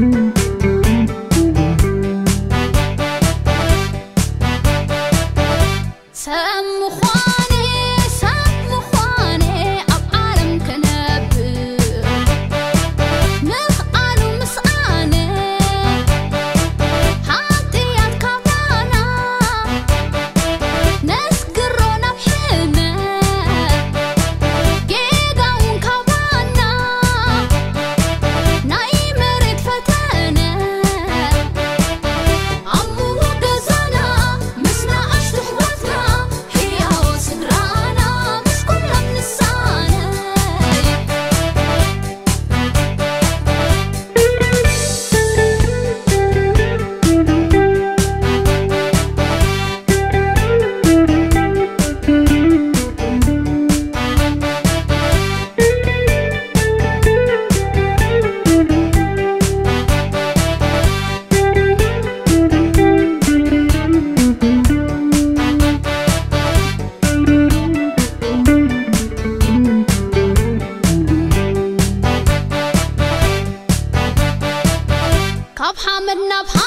Mm-hmm. Enough.